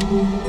Música